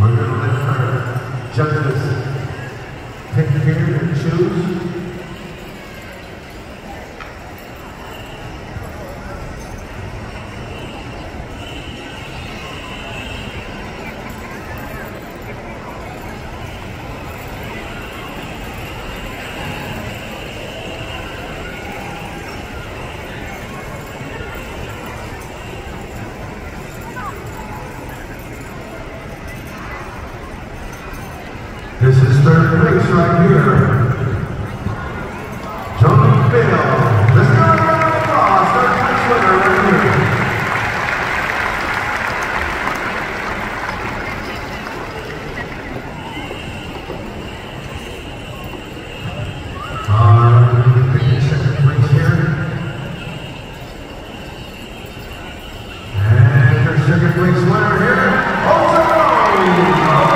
We're going to lift third place right here. Tony Bill. Let's go applause. Third place uh, winner right here. All